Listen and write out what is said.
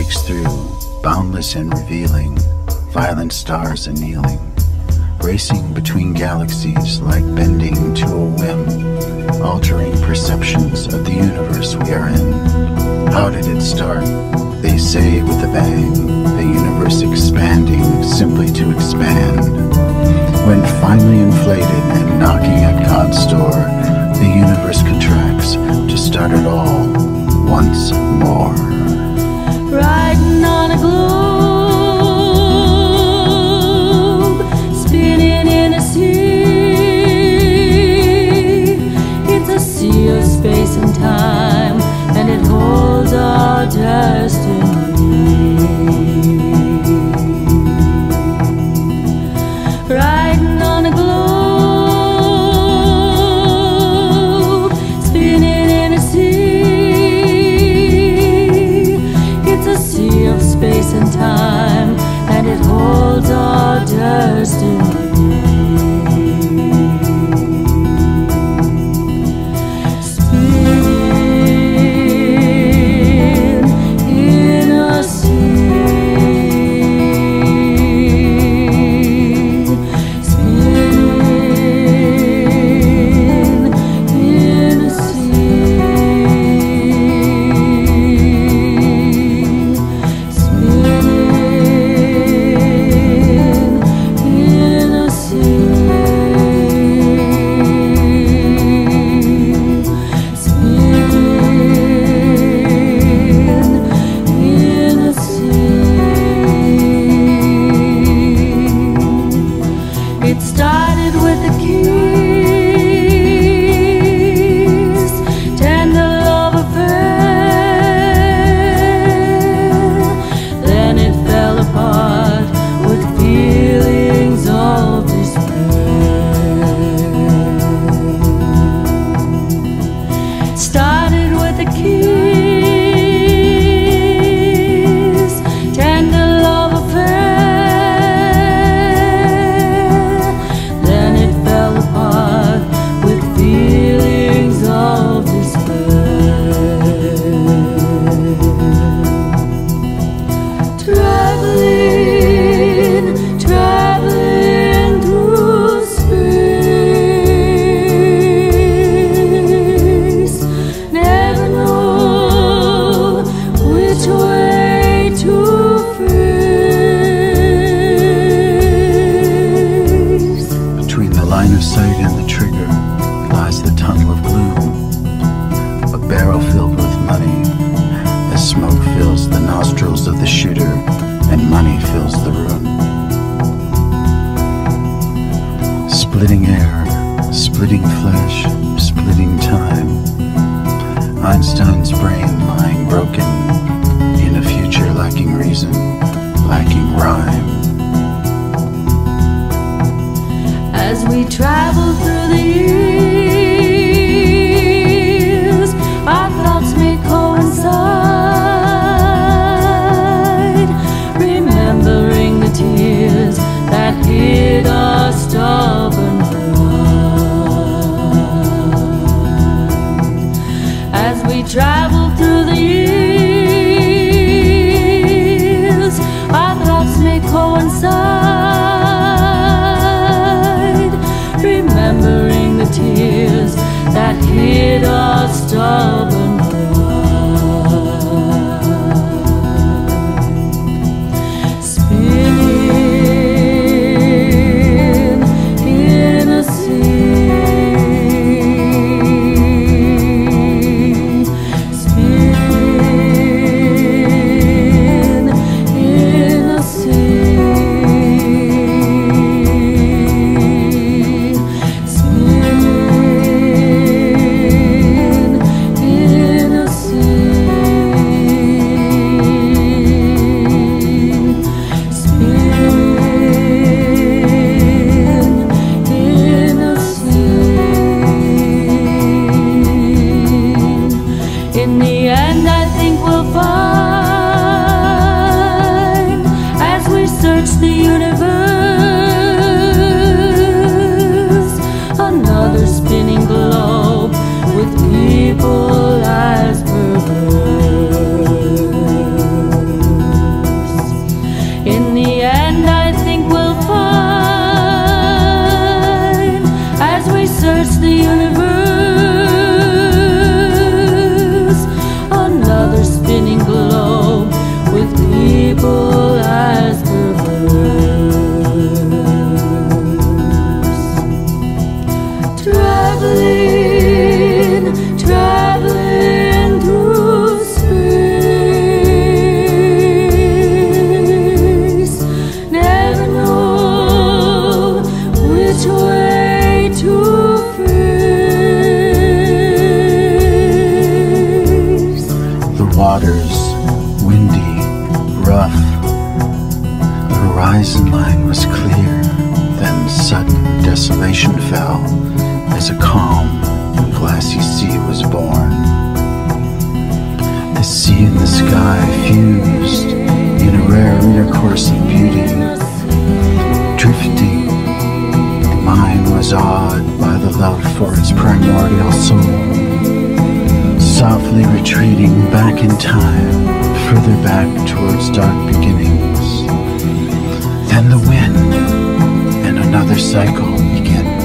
breaks through, boundless and revealing, violent stars annealing, racing between galaxies like bending to a whim, altering perceptions of the universe we are in. How did it start? They say with a bang, the universe expanding simply to expand. When finally inflated and knocking at God's door, the universe contracts to start it all once more. Oh. splitting air, splitting flesh, splitting time. Einstein's brain lying broken in a future lacking reason, lacking rhyme. As we travel through the universe waters, windy, rough. The horizon line was clear, then sudden desolation fell as a calm glassy sea was born. The sea and the sky fused in a rare intercourse of beauty, drifting. The mind was awed by the love for its primordial soul, softly retreating back in time, further back towards dark beginnings. Then the wind and another cycle begins.